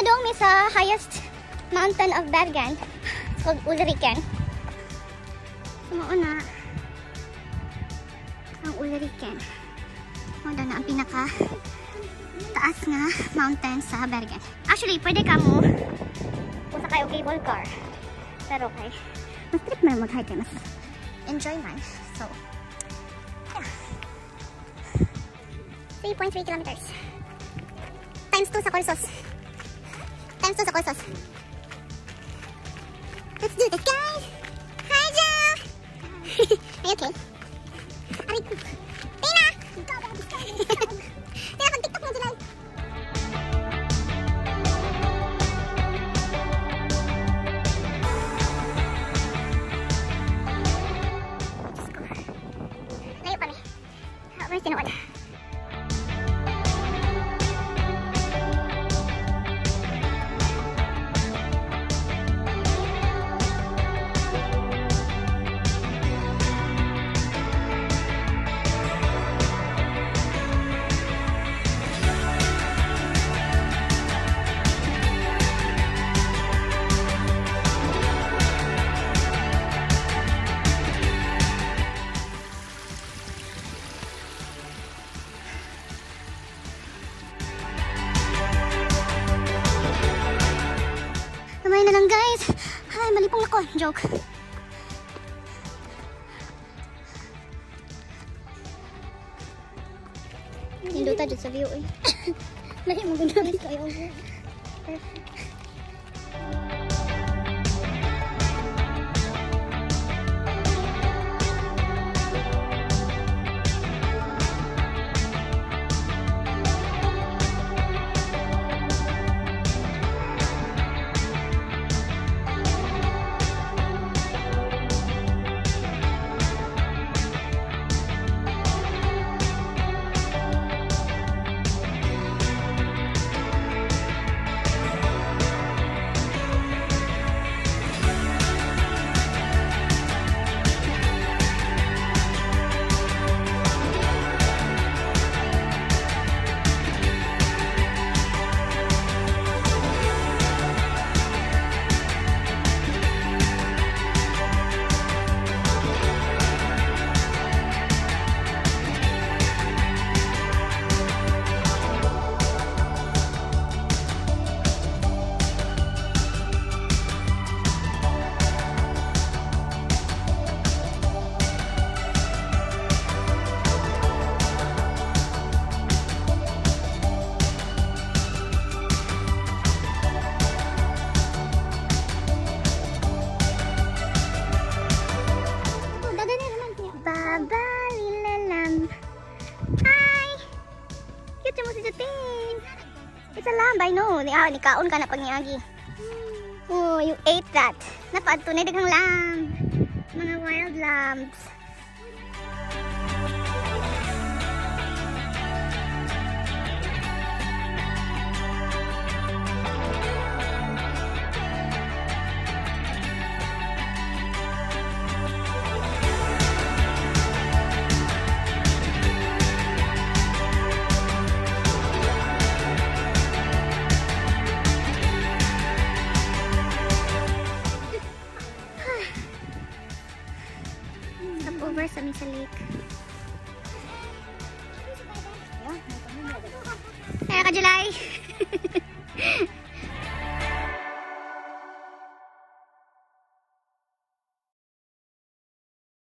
Padong mi sa highest mountain of Bergen. Called Ulriken. Sumuuna ang Ulriken. O na ang pinaka taas nga mountain sa Bergen. Actually, pwede ka mo kung kayo cable car. Pero okay. Mas trip man mag-hike. Mas enjoy man. So, yeah. 3.3 kilometers. Times 2 sa Corsos. I'm so, so. Let's do this, guys. Hi, Joe. Are you okay? Are you... TikTok the? Lumayan na lang guys. Ay, malipong ako. Joke. Hinduta dyan sa view eh. Lahi mo kayo. Perfect. It's a lamb, I know. Ni, ah, nikaon ka na pag. Oh, you ate that. Napaad to na dagang lamb. Mga wild lambs. Over sa Misa Lake. Kaya ka, July.